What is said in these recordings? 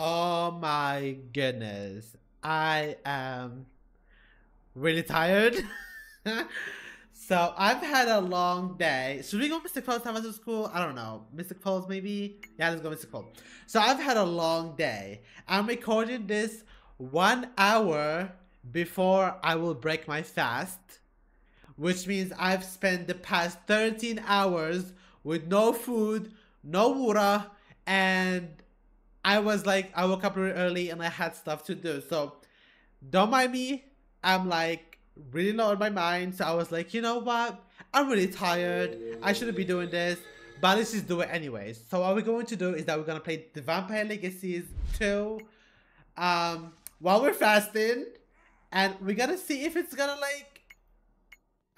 Oh my goodness. I am really tired. so I've had a long day. Should we go Mystic Falls time after school? I don't know. Mystic Falls maybe? Yeah, let's go Mystic Falls. So I've had a long day. I'm recording this one hour before I will break my fast. Which means I've spent the past 13 hours with no food, no water, and I was like, I woke up really early and I had stuff to do. So don't mind me. I'm like really low on my mind. So I was like, you know what? I'm really tired. I shouldn't be doing this. But let's just do it anyways. So what we're going to do is that we're going to play the Vampire Legacies 2 um, while we're fasting. And we're going to see if it's going to like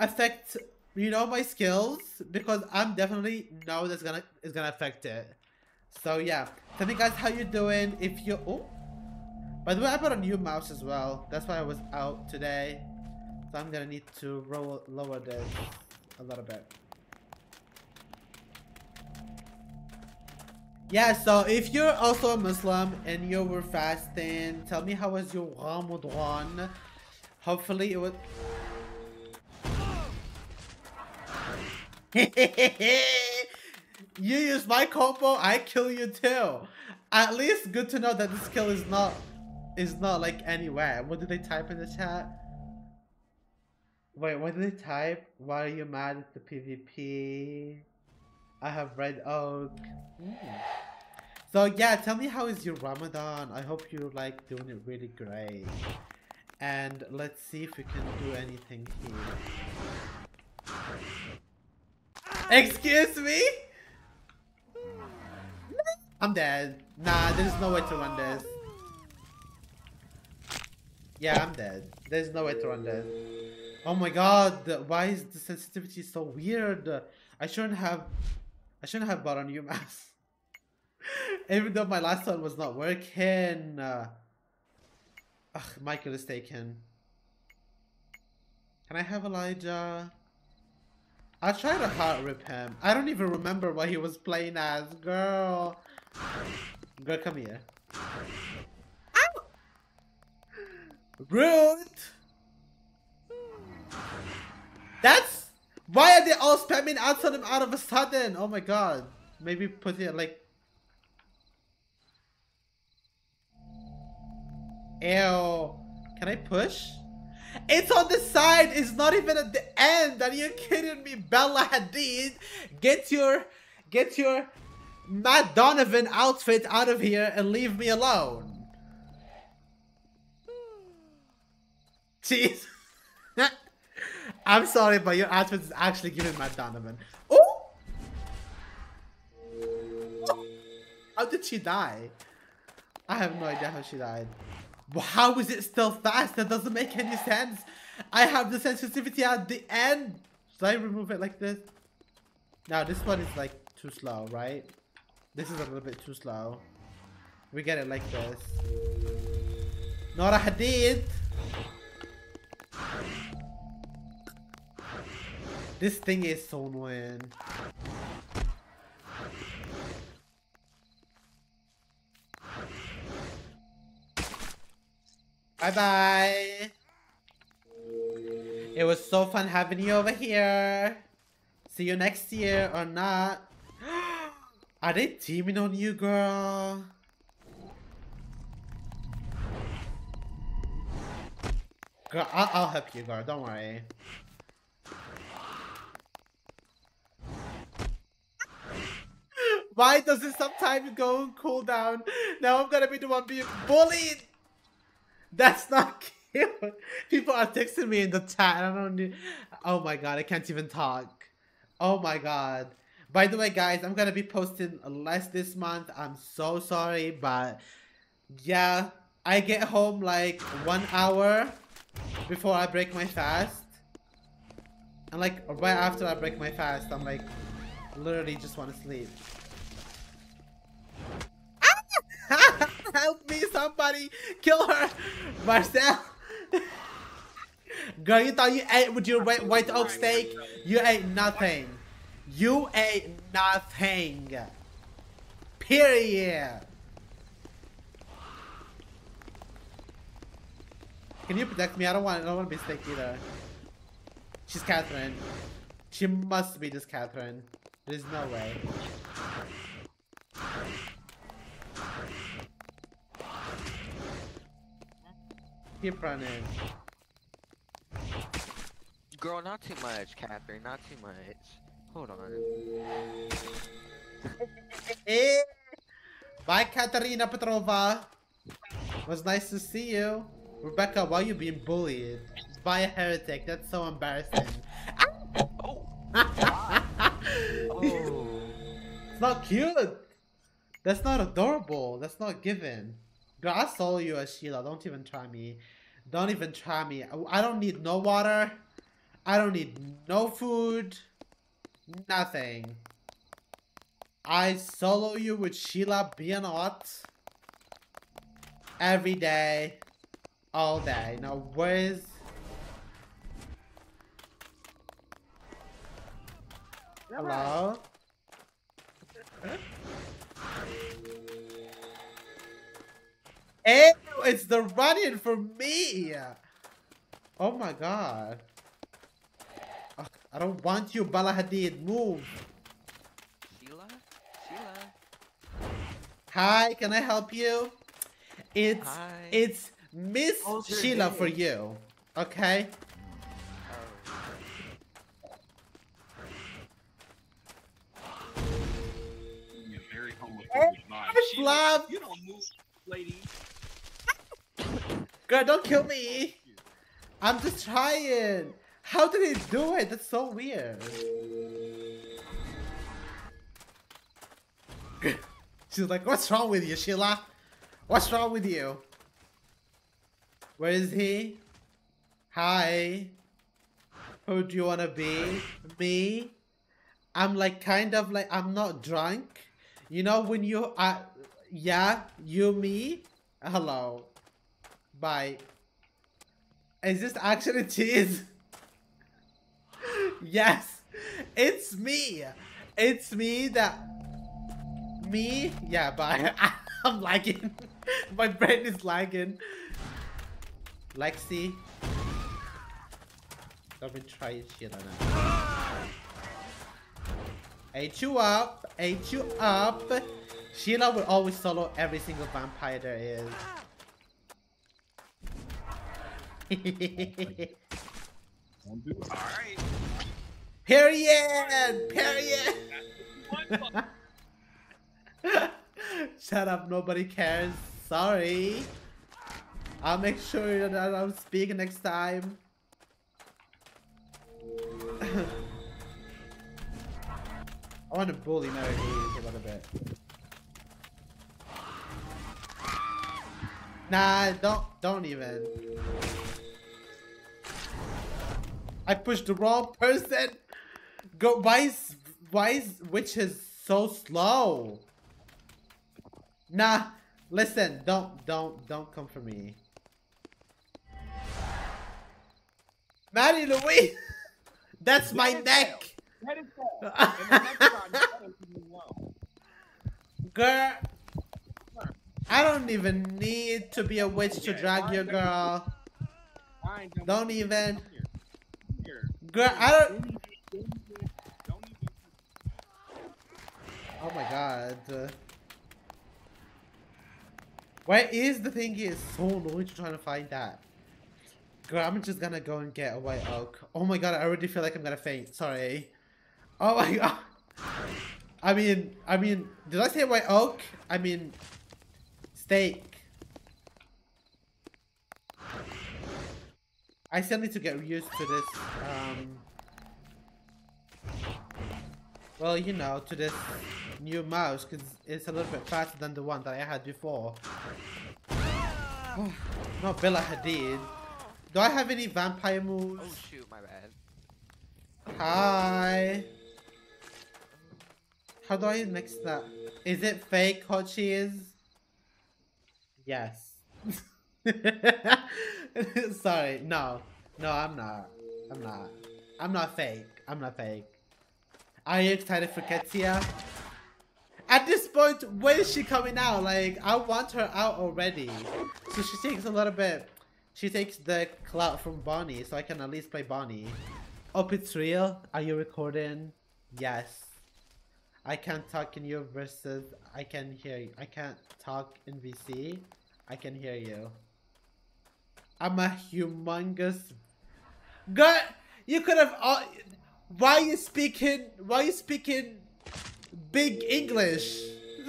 affect, you know, my skills. Because I'm definitely know that's going to, it's going to affect it. So yeah, tell me guys how you're doing. If you oh, by the way, I bought a new mouse as well. That's why I was out today. So I'm gonna need to roll lower this a little bit. Yeah, so if you're also a Muslim and you were fasting, tell me how was your Ramadan. Hopefully it was. You use my combo, I kill you too. At least good to know that this kill is not is not like anywhere. What did they type in the chat? Wait, what did they type? Why are you mad at the PvP? I have red oak. Mm. So yeah, tell me how is your Ramadan? I hope you're like doing it really great. And let's see if we can do anything here. Excuse me? I'm dead. Nah, there's no way to run this. Yeah, I'm dead. There's no way to run this. Oh my god, why is the sensitivity so weird? I shouldn't have... I shouldn't have bought a new mouse. Even though my last one was not working. Uh, ugh, Michael is taken. Can I have Elijah? I'll try to heart rip him. I don't even remember what he was playing as, girl. Girl, come here. Ow! Rude! That's... Why are they all spamming out on him out of a sudden? Oh my god. Maybe put it like... Ew. Can I push? It's on the side. It's not even at the end. Are you kidding me? Bella Hadid. Get your... Get your Matt Donovan outfit out of here and leave me alone. Jeez. I'm sorry, but your outfit is actually giving Matt Donovan. Oh! How did she die? I have no idea how she died. How is it still fast? That doesn't make any sense. I have the sensitivity at the end. Should I remove it like this? Now this one is like too slow, right? This is a little bit too slow. We get it like this. Nora Hadid! This thing is so annoying. Bye bye. It was so fun having you over here. See you next year or not. Are they teaming on you, girl? Girl, I'll, I'll help you, girl. Don't worry. Why does it sometimes go on cooldown? Now I'm gonna be the one being bullied. That's not cute. People are texting me in the chat. I don't. Oh my god, I can't even talk. Oh my god. By the way, guys, I'm gonna be posting less this month. I'm so sorry, but yeah, I get home like one hour before I break my fast. And like right after I break my fast, I'm like literally just want to sleep. Ah! Help me, somebody! Kill her! Marcel! Girl, you thought you ate with your white, white oak stake? You ate nothing. You ain't nothing. Period. Can you protect me? I don't want I don't want to be sick either. She's Catherine. She must be this Catherine. There's no way. Keep running. Girl, not too much, Catherine, not too much. Hold on. Eh. Bye, Katerina Petrova. It was nice to see you. Rebekah, why are you being bullied? By a heretic. That's so embarrassing. Oh! it's Oh! not cute. That's not adorable. That's not given. Girl, I'll solo you as Sheila. Don't even try me. Don't even try me. I- I don't need no water. I don't need no food. Nothing. I solo you with Sheila being hot. Every day. All day. Now, where's... Hello? Ew, it's the running for me! Oh my god. Ugh, I don't want you, Bala Hadid. Move. Sheila? Sheila? Hi, can I help you? It's Hi. it's Miss How's your Sheila day? for you. Okay? Oh. You're very homophobic. mind. She- Flop. You don't move, lady. Girl, don't kill me. I'm just trying. How did he do it? That's so weird. She's like, what's wrong with you, Sheila? What's wrong with you? Where is he? Hi. Who do you wanna be? Me? I'm like kind of like I'm not drunk. You know when you uh yeah, you me? Hello. Bye. Is this actually cheese? Yes, it's me. It's me that. Me? Yeah, bye. I'm lagging. My brain is lagging. Lexi. Let me try shit on that. Ate you up. Ate you up. Sheila will always solo every single vampire there is. Don't do it. All right. Period! Period! Shut up, nobody cares. Sorry. I'll make sure that I'll speak next time. I want to bully Mary a little bit. Nah, don't don't even. I pushed the wrong person. Go why is why is witches so slow? Nah, listen, don't don't don't come for me. Maddie Louise! That's my neck! Let it go. And the next time, you gotta leave me alone. Girl, I don't even need to be a witch to drag you, fine. girl. I ain't done Don't even. Girl, I don't. Don't even- don't even- don't even- Oh my god. Where is the thing? It's so annoying to try to find that. Girl, I'm just gonna go and get a white oak. Oh my god, I already feel like I'm gonna faint. Sorry. Oh my god. I mean, I mean, did I say white oak? I mean, stake. I still need to get used to this. Um, well, you know, to this new mouse because it's a little bit faster than the one that I had before. no, Bella Hadid. Do I have any vampire moves? Oh shoot, my bad. Hi. How do I mix that? Is it fake hot cheese? Yes. Sorry, no. No, I'm not. I'm not. I'm not fake. I'm not fake. Are you excited for Ketsia? At this point, when is she coming out? Like, I want her out already. So she takes a little bit. She takes the clout from Bonnie, so I can at least play Bonnie. Oh, it's real? Are you recording? Yes. I can't talk in you versus I can hear you. I can't talk in VC. I can hear you. I'm a humongous. God, you could have. Why you speaking? Why are you speaking big English?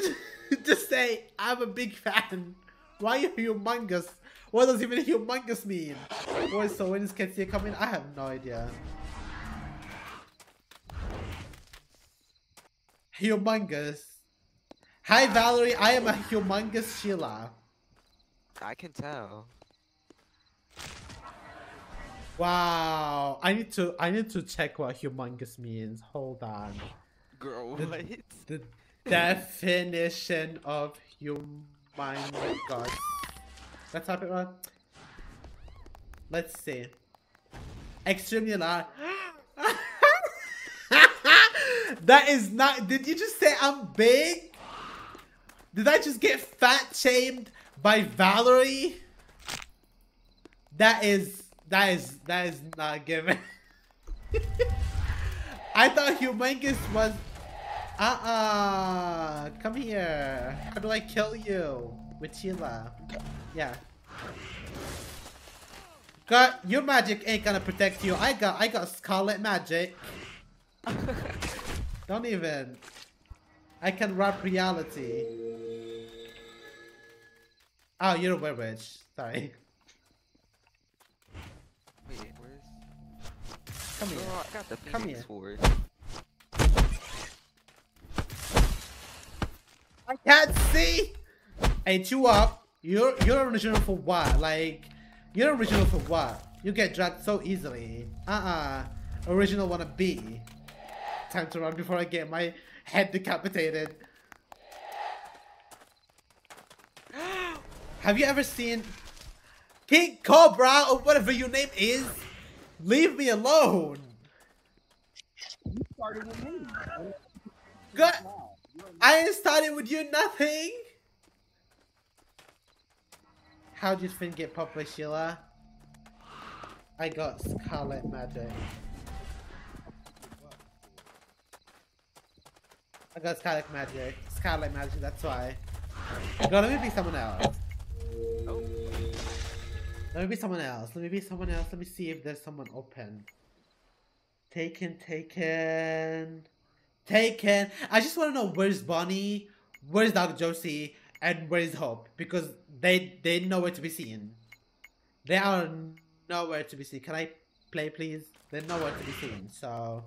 Just say I'm a big fan. Why you humongous? What does even humongous mean? Boy, so when is Ketsia coming? I have no idea. Humongous. Hi Valerie, I am a humongous Sheila. I can tell. Wow, I need to I need to check what humongous means. Hold on. Girl, The- what? The definition of humongous. Let's type it right. Let's see. Extremely large. that is not. Did you just say I'm big? Did I just get fat shamed by Valerie? That is. That is. That is not given. I thought humongous was. Uh uh. Come here. How do I kill you? With Sheila. Yeah. Got your magic ain't gonna protect you. I got I got scarlet magic. Don't even. I can wrap reality. Oh, you're a werewitch. Sorry. Wait, where's? Come here. I got the Come here. Sword. I can't see. Hey, chew up. You're you're original for what? Like, you're original for what? You get dragged so easily. Uh-uh. Original wanna be. Time to run before I get my head decapitated. Have you ever seen King Cobra or whatever your name is? Leave me alone. You started with me. Good. You're ain't started with you nothing. How did Finn get popular, Sheila? I got Scarlet Magic. I got Scarlet Magic. Scarlet Magic, that's why. God, let me be someone else. Let me be someone else. Let me be someone else. Let me see if there's someone open. Taken, taken. Taken. I just want to know where's Bonnie, where's Dr. Josie, and where's Hope. Because they they nowhere to be seen. They are nowhere to be seen. Can I play, please? They're nowhere to be seen, so.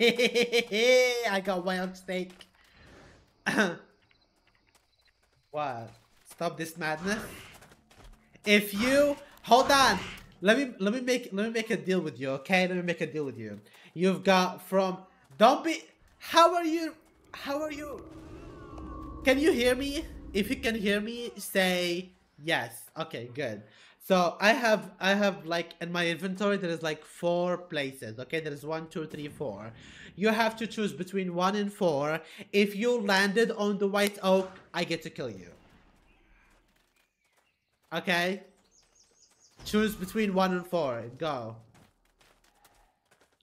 I got wild steak. what? Stop this madness. If you hold on, let me let me make let me make a deal with you, okay? Let me make a deal with you. You've got from don't be how are you how are you can you hear me? If you can hear me, say yes. Okay, good. So I have I have like in my inventory there is like four places. Okay, there is one, two, three, four. You have to choose between one and four. If you landed on the white oak, I get to kill you. Okay? Choose between one and four. and Go.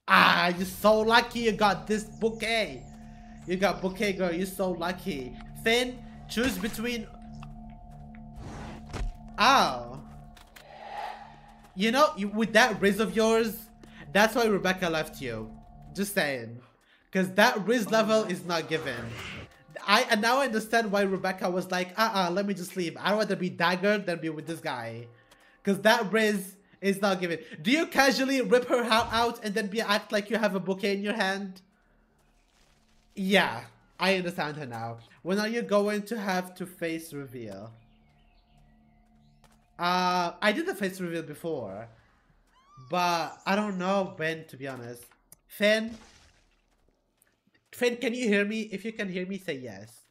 Ah, you're so lucky you got this bouquet. You got bouquet, girl. You're so lucky. Finn, choose between. Oh. You know, with that Riz of yours, that's why Rebekah left you. Just saying. Because that Riz level is not given. I and now I understand why Rebekah was like, uh-uh, let me just leave. I'd rather be daggered than be with this guy. Because that Riz is not given. Do you casually rip her out and then be act like you have a bouquet in your hand? Yeah, I understand her now. When are you going to have to face reveal? Uh, I did the face reveal before, but I don't know when, to be honest. Finn? Finn, can you hear me? If you can hear me, say yes.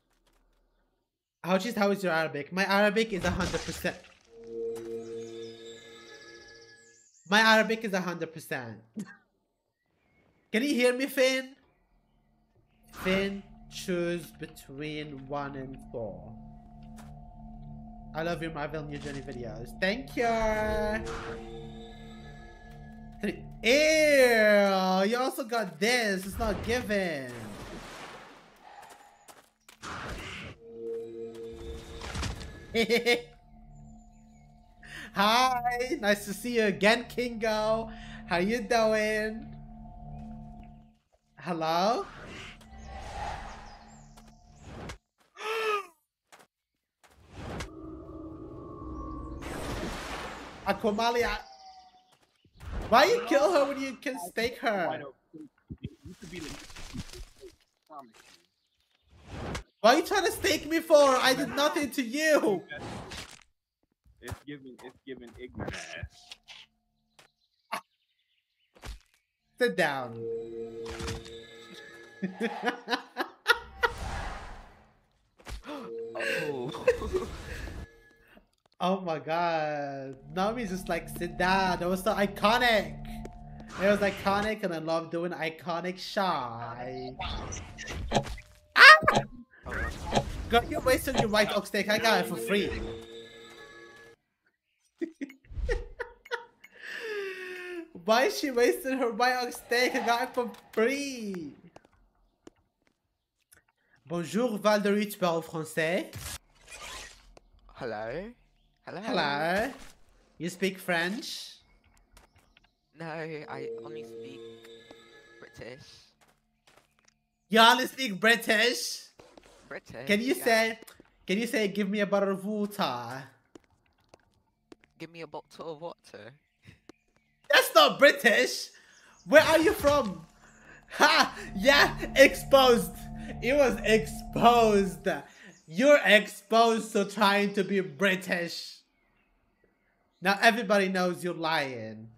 How, just, how is your Arabic? My Arabic is 100%. My Arabic is a hundred percent. Can you hear me, Finn? Finn, choose between one and four. I love your Marvel New Journey videos. Thank you. Three. Ew! You also got this. It's not given. Hi, nice to see you again, Kingo. How you doing? Hello? Aquamalia. Why you kill her when you can stake her? Why you trying to stake me for? I did nothing to you. It's giving it's giving ignorant ass. Sit down. Oh. oh my god. Nami's just like, sit down. That was so iconic. It was iconic and I love doing iconic shy. Ah! God, you wasted your white oak stake. I got it for free. Why is she wasting her white oak stake? Got it for free. Bonjour Valderie, tu parles français? Hello? Hello? Hello. You speak French? No, I only speak British. You only speak British? British. Can you yeah. say, can you say, give me a bottle of water? Give me a bottle of water. That's not British. Where are you from? Ha! Yeah, exposed. It was exposed. You're exposed to trying to be British. Now everybody knows you're lying.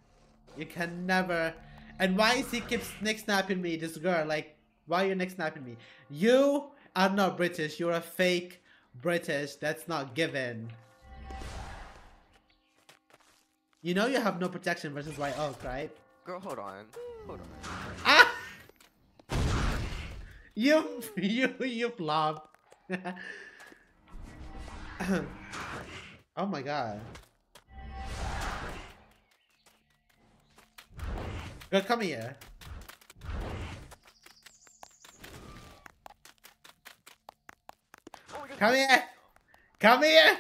You can never. And why is he keeps neck snapping me? This girl, like, why are you neck snapping me? You are not British. You're a fake British. That's not given. You know you have no protection versus white oak, right? Girl, hold on. Hold on. Ah! You, you, you flop. oh my god. Girl, come here. Come here. Come here.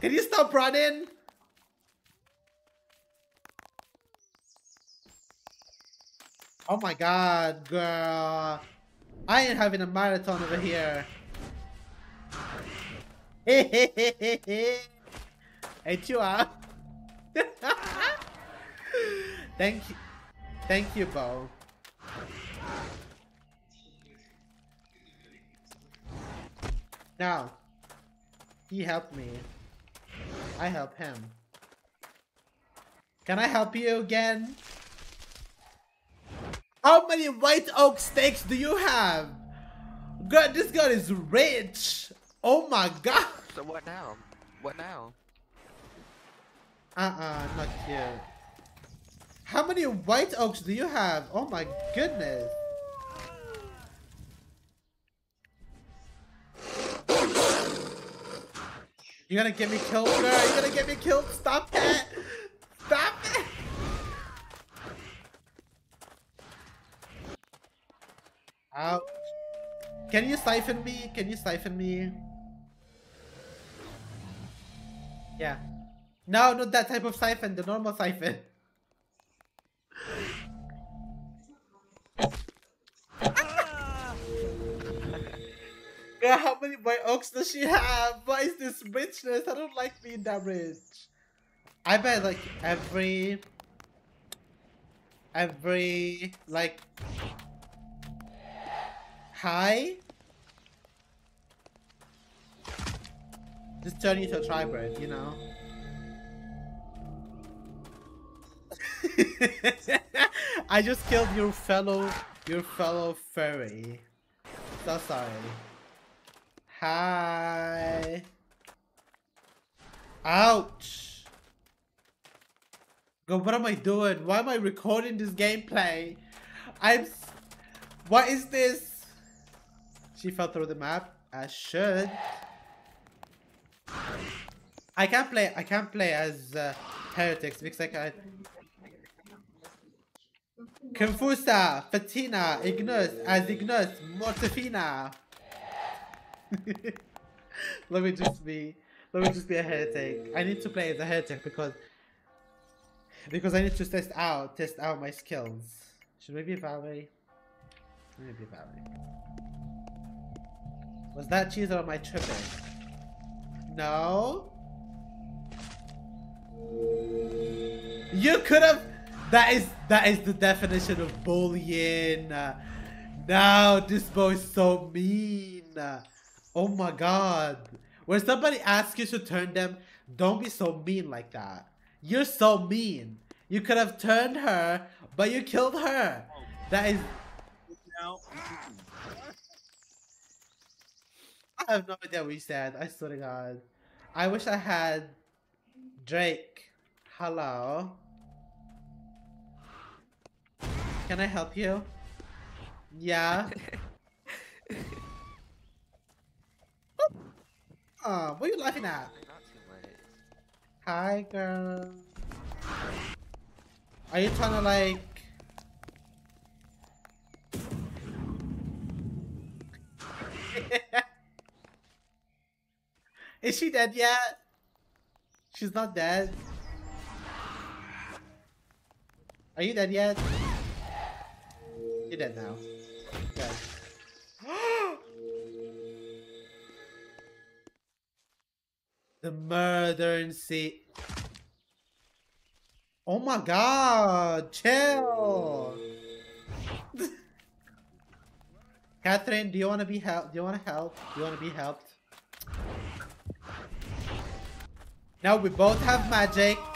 Can you stop running? Oh my god, girl. I ain't having a marathon over here. hey, Chua. Thank you. Thank you, Bo. Now, he helped me. I help him. Can I help you again? How many white oak steaks do you have? God, this girl is rich. Oh my god. So what now? What now? Uh-uh, not cute. How many white oaks do you have? Oh my goodness. You're gonna get me killed, girl? You gonna get me killed? Stop that! Stop it! Ouch. Can you siphon me? Can you siphon me? Yeah. No, not that type of siphon, the normal siphon. Ah. Girl, how many white oaks does she have? Why is this richness? I don't like being that rich. I bet like every every like hi just turn you into a tribrid, you know? I just killed your fellow your fellow furry. So sorry. Hi. Ouch. God, what am I doing? Why am I recording this gameplay? I'm. What is this? She fell through the map. I should. I can't play. I can't play as uh, heretics because I can. Confusa, Fatina, Ignus, as Ignus, Mortifina. let me just be. Let me just be a heretic. I need to play as a heretic because because I need to test out test out my skills. Should we be Valerie? Be Valerie. Was that cheese or I tripping? No. You could have. That is that is the definition of bullying. Uh, no, this boy is so mean. Oh my god. When somebody asks you to turn them, don't be so mean like that. You're so mean. You could have turned her, but you killed her. That is. Now, I have no idea what you said. I swear to God. I wish I had Drake. Hello. Can I help you? Yeah. Oh, what are you laughing at? Not too much. Hi, girl. Are you trying to like? Is she dead yet? She's not dead. Are you dead yet? You're dead now. Good. the murder in sea. Oh my god, chill. Catherine, do you want to be help? Do you want to help? Do you want to be helped? Now we both have magic.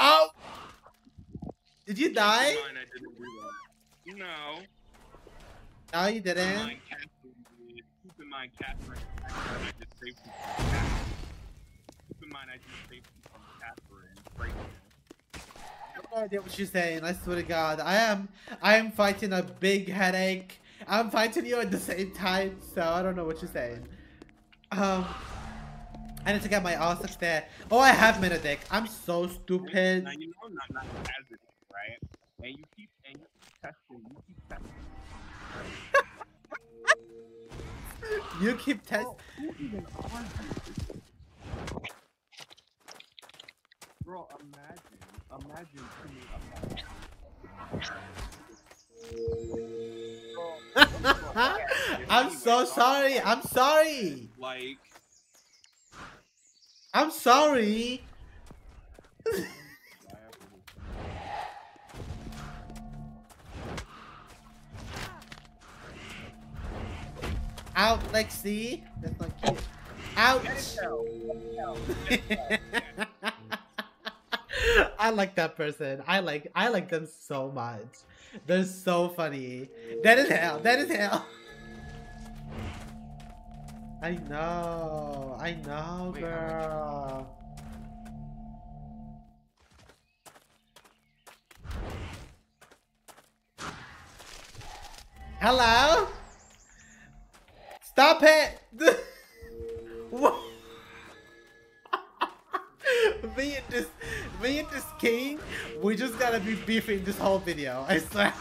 Oh! Did you die? Keep in mind I didn't do that. No. No, you didn't. mind, Catherine did. Keep in mind, Catherine. I just saved from Catherine. Keep in mind, I just saved from Catherine. I have no idea what she's saying. I swear to God, I am. I am fighting a big headache. I'm fighting you at the same time, so I don't know what you're saying. Um, I need to get my R6 there. Oh, I have Benedict. I'm so stupid. Now you know I'm not not as it is, right? And you keep and you keep testing. You keep testing. You keep test. Bro, who even are you? Bro, imagine, imagine to me. Bro, I'm so sorry. I'm sorry. like, I'm sorry. Out, Lexi. That's not cute. Ouch. I like that person. I like I like them so much. They're so funny. That is hell. That is hell. I know. I know, Wait, girl. Hello? Stop it! Wha- me and this, me and this king, we just gotta be beefing this whole video. I swear.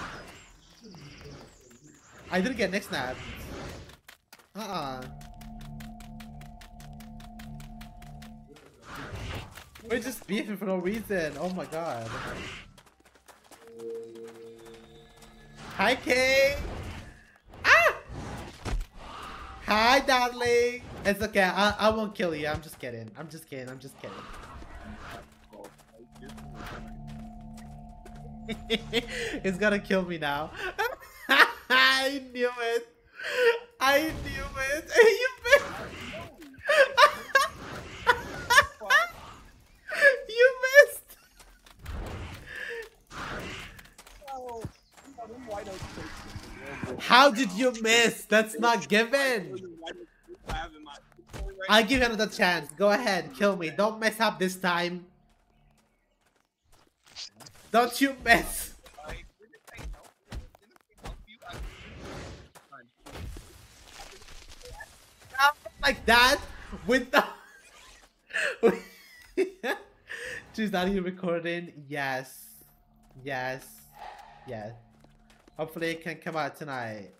I didn't get next snap. Uh uh We're just beefing for no reason. Oh my god. Hi, King. Ah! Hi, darling. It's okay. I, I won't kill you. I'm just kidding. I'm just kidding. I'm just kidding. it's gonna kill me now. I knew it. I knew it. you missed. you missed. How did you miss? That's not given. I'll give you another chance. Go ahead, kill me. Don't mess up this time. Don't you mess. like that with the. She's not even recording. Yes, yes, yes. Hopefully, it can come out tonight.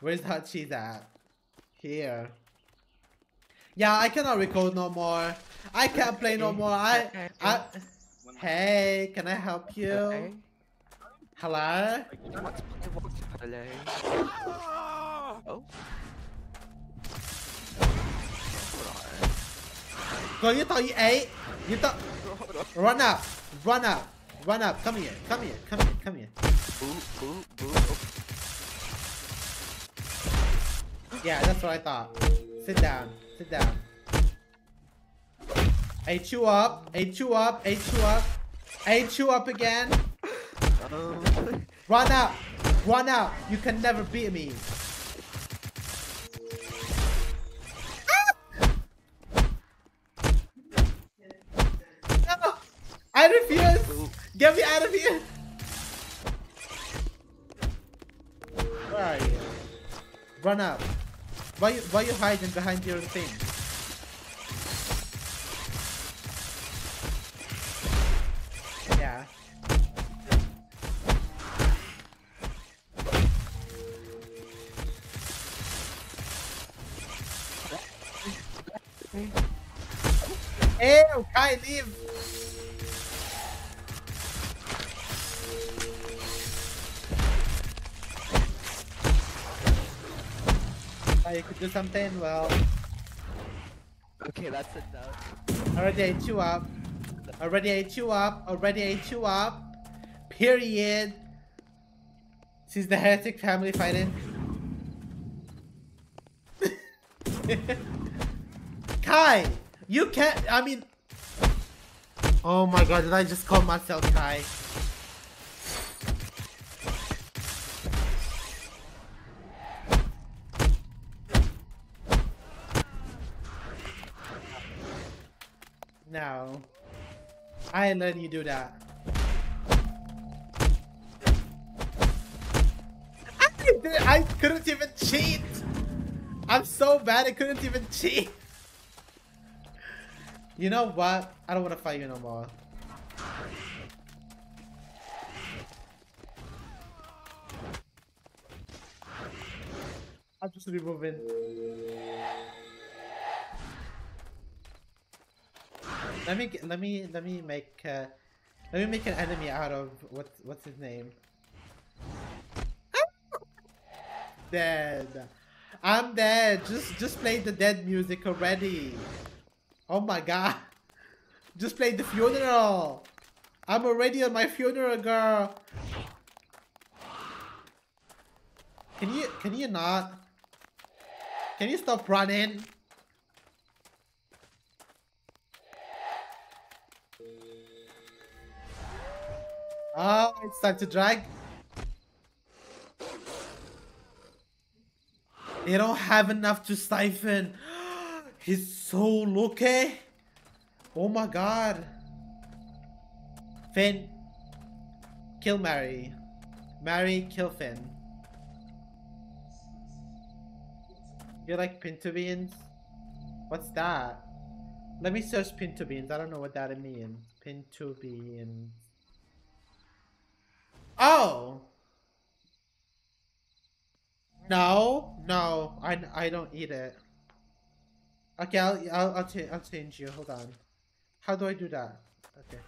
Where's hot cheese at? Here. Yeah, I cannot record no more. I can't play no more. I, I. When my- Hey, can I help you? Okay. Hello? like, shut up. What's my watch play? Oh. Hold Girl, you thought you ate? You thought. on. Hold on. Run up! Run up! Run up! Come here! Come here! Come here! Come here! Boo, boo, boo. Oh. Yeah, that's what I thought. Sit down. Sit down. Ate you up. Ate you up. Ate you up. Ate you up again. Run out. Run out. You can never beat me. No! I refuse. Get me out of here. Where are you? Run out. Why you why you hiding behind your thing? Ew, Kai, leave! Oh, you could do something? Well, Okay, that's enough. already ate you up. Already ate you up. Already ate you up. Period. Since the heretic family fighting. Kai! You can't. I mean. Oh my god, did I just call myself Kai? No. I let you do that. I couldn't even cheat! I'm so bad I couldn't even cheat! You know what? I don't want to fight you no more. I'm just removing. Let me let me let me make uh, let me make an enemy out of what what's his name? dead. I'm dead. Just just play the dead music already. Oh my god. Just play the funeral. I'm already on my funeral, girl. Can you can you not? Can you stop running? Oh, it's time to drag. They don't have enough to siphon. His so okay? Oh my god. Finn. Kill Mary. Mary, kill Finn. You're like pinto beans? What's that? Let me search pinto beans. I don't know what that means. Pinto beans. Oh! No, no, I, I don't eat it. Okay, I'll I'll I'll, cha- I'll change you. Hold on. How do I do that? Okay.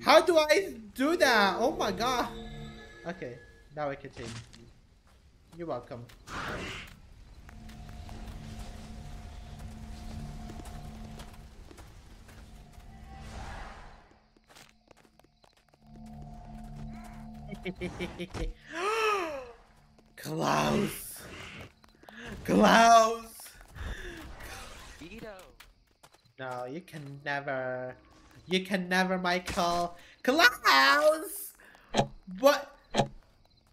How do I do that? Oh my god. Okay, now I can change. You're welcome. Klaus! Klaus! No, you can never. You can never, Michael. Klaus! What?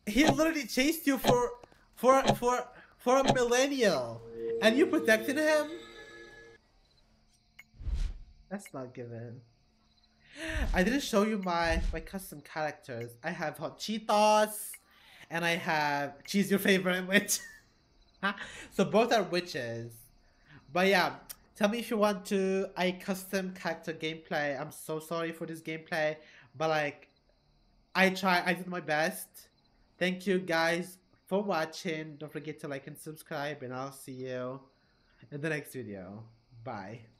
He literally chased you for for for for a millennial, and you protected him. That's not given. I didn't show you my my custom characters. I have hot Cheetos, and I have cheese your favorite witch. so both are witches. But yeah, tell me if you want to a custom character gameplay. I'm so sorry for this gameplay, but like, I try. I did my best. Thank you guys for watching. Don't forget to like and subscribe, and I'll see you in the next video. Bye.